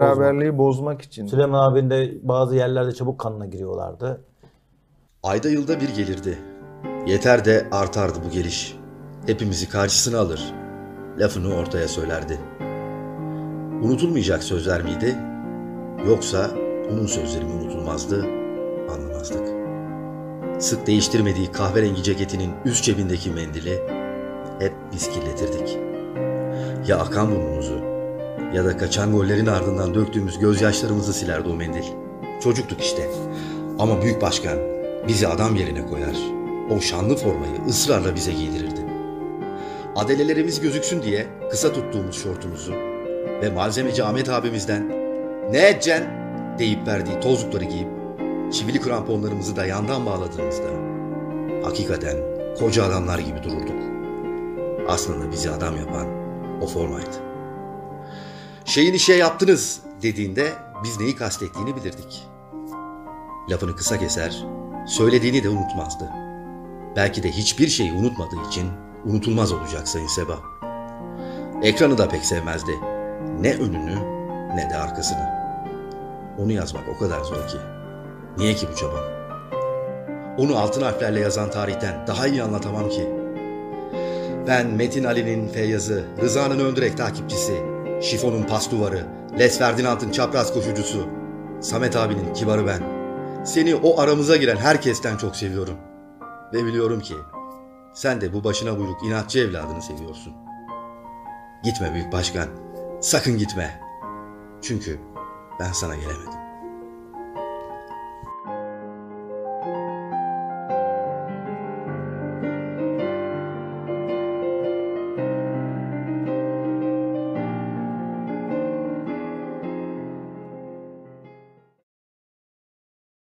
Beraberliği bozmak için. Süleyman abinin de bazı yerlerde çabuk kanına giriyorlardı. Ayda yılda bir gelirdi. Yeter de artardı bu geliş. Hepimizi karşısına alır. Lafını ortaya söylerdi. Unutulmayacak sözler miydi? Yoksa onun sözleri mi unutulmazdı? Anlamazdık. Sık değiştirmediği kahverengi ceketinin üst cebindeki mendili hep biz kirletirdik. Ya akan burnumuzu ya da kaçan gollerin ardından döktüğümüz gözyaşlarımızı silerdi o mendil. Çocuktuk işte. Ama büyük başkan bizi adam yerine koyar. O şanlı formayı ısrarla bize giydirirdi. Adelelerimiz gözüksün diye kısa tuttuğumuz şortumuzu ve malzemeci Ahmet abimizden ne edeceksin deyip verdiği tozlukları giyip çivili kramponlarımızı da yandan bağladığımızda hakikaten koca adamlar gibi dururduk. Aslında bizi adam yapan o formaydı. Şeyin işe yaptınız dediğinde biz neyi kastettiğini bilirdik. Lafını kısa keser, söylediğini de unutmazdı. Belki de hiçbir şeyi unutmadığı için unutulmaz olacak Sayın Seba. Ekranı da pek sevmezdi. Ne önünü ne de arkasını. Onu yazmak o kadar zor ki. Niye ki bu çabam? Onu altın harflerle yazan tarihten daha iyi anlatamam ki. Ben Metin Ali'nin Feyyaz'ı, Rıza'nın Öndürek takipçisi, Şifon'un pas duvarı, Les Ferdinand'ın çapraz koşucusu, Samet abinin kibarı ben. Seni o aramıza giren herkesten çok seviyorum. Ve biliyorum ki sen de bu başına buyruk inatçı evladını seviyorsun. Gitme büyük başkan. Sakın gitme. Çünkü ben sana gelemedim.